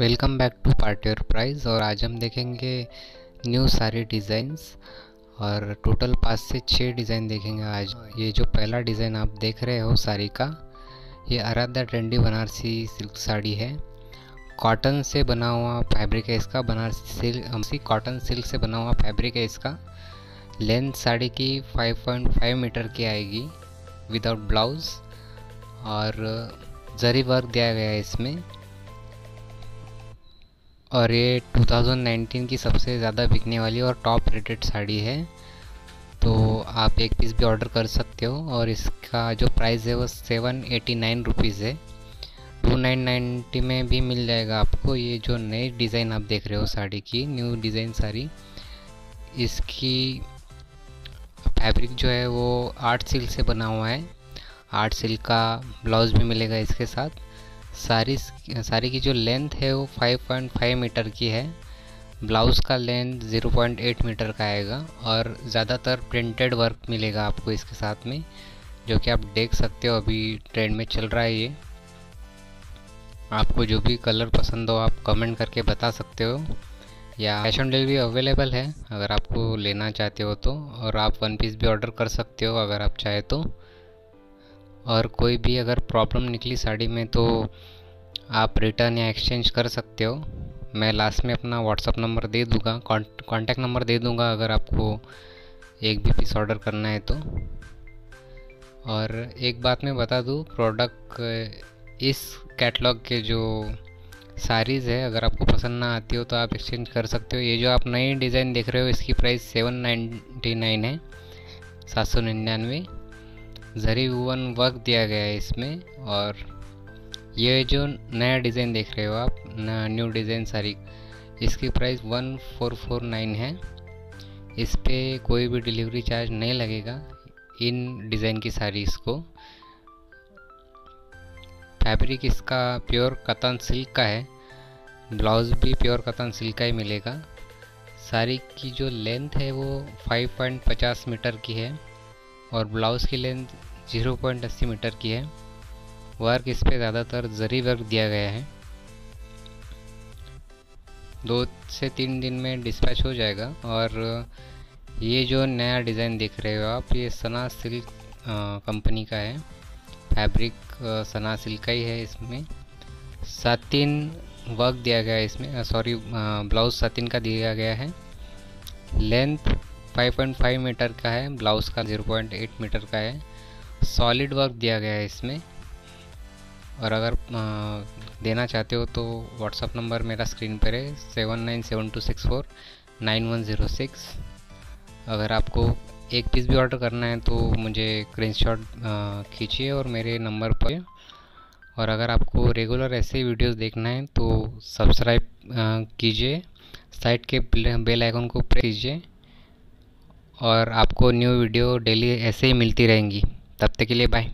Welcome back to party और price और आज हम देखेंगे न्यू सारी डिज़ाइंस और टोटल पाँच से छः डिज़ाइन देखेंगे आज। ये जो पहला डिज़ाइन आप देख रहे हो साड़ी का, ये आराध्या ट्रेंडी बनारसी सिल्क साड़ी है। कॉटन से बना हुआ फैब्रिक है इसका, बनारसी सिल्क कॉटन सिल्क से बना हुआ फैब्रिक है इसका। लेंथ साड़ी की 5.5 मीटर की आएगी विदाउट ब्लाउज़ और जरी वर्क दिया गया है इसमें। और ये 2019 की सबसे ज़्यादा बिकने वाली और टॉप रेटेड साड़ी है। तो आप एक पीस भी ऑर्डर कर सकते हो और इसका जो प्राइस है वो सेवन एटी नाइन रुपीज़ है। टू नाइन नाइन्टी में भी मिल जाएगा आपको ये जो नई डिज़ाइन आप देख रहे हो साड़ी की न्यू डिज़ाइन साड़ी। इसकी फैब्रिक जो है वो आर्ट सिल्क से बना हुआ है। आर्ट सिल्क का ब्लाउज़ भी मिलेगा इसके साथ। सारी साड़ी की जो लेंथ है वो 5.5 मीटर की है। ब्लाउज़ का लेंथ 0.8 मीटर का आएगा और ज़्यादातर प्रिंटेड वर्क मिलेगा आपको इसके साथ में, जो कि आप देख सकते हो अभी ट्रेंड में चल रहा है ये। आपको जो भी कलर पसंद हो आप कमेंट करके बता सकते हो। या कैश ऑन डिलीवरी अवेलेबल है, अगर आपको लेना चाहते हो तो और आप वन पीस भी ऑर्डर कर सकते हो अगर आप चाहे तो। और कोई भी अगर प्रॉब्लम निकली साड़ी में तो आप रिटर्न या एक्सचेंज कर सकते हो। मैं लास्ट में अपना व्हाट्सअप नंबर दे दूँगा कॉन्टैक्ट नंबर दे दूँगा अगर आपको एक भी पीस ऑर्डर करना है तो। और एक बात मैं बता दूँ प्रोडक्ट इस कैटलॉग के जो साड़ीज़ है, अगर आपको पसंद ना आती हो तो आप एक्सचेंज कर सकते हो। ये जो आप नई डिज़ाइन देख रहे हो, इसकी प्राइस सेवन नाइन्टी नाइन है, सात सौ निन्यानवे। जरी वूवन वर्क दिया गया है इसमें और ये जो नया डिज़ाइन देख रहे हो आप, न्यू डिज़ाइन सारी, इसकी price one four four nine है। इस पर कोई भी डिलीवरी चार्ज नहीं लगेगा इन डिज़ाइन की साड़ी इसको। फैब्रिक इसका प्योर कतन सिल्क का है, ब्लाउज़ भी प्योर कतन सिल्क का ही मिलेगा। साड़ी की जो लेंथ है वो 5.50 मीटर की है और ब्लाउज़ की लेंथ 0.80 मीटर की है। वर्क इस पर ज़्यादातर जरी वर्क दिया गया है। दो से तीन दिन में डिस्पैच हो जाएगा और ये जो नया डिज़ाइन देख रहे हो आप, ये सना सिल्क कंपनी का है। फैब्रिक सना सिल्क का ही है इसमें। सातिन वर्क दिया गया है इसमें सॉरी ब्लाउज सातिन का दिया गया है। लेंथ 5.5 मीटर का है ब्लाउज़ का 0.8 मीटर का है। सॉलिड वर्क दिया गया है इसमें। और अगर देना चाहते हो तो व्हाट्सअप नंबर मेरा स्क्रीन पर है seven nine seven two six four nine one zero six अगर आपको एक पीस भी ऑर्डर करना है तो मुझे स्क्रीन शॉट खींचिए और मेरे नंबर पर। और अगर आपको रेगुलर ऐसे वीडियोस देखना है तो सब्सक्राइब कीजिए साइड के बेल आइकन को प्रेस कीजिए। और आपको न्यू वीडियो डेली ऐसे ही मिलती रहेंगी। तब तक के लिए बाय